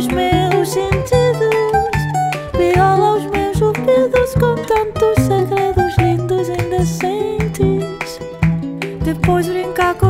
os meus sentidos, viola os meus ouvidos com tantos segredos lindos e indecentes. Depois brincar comigo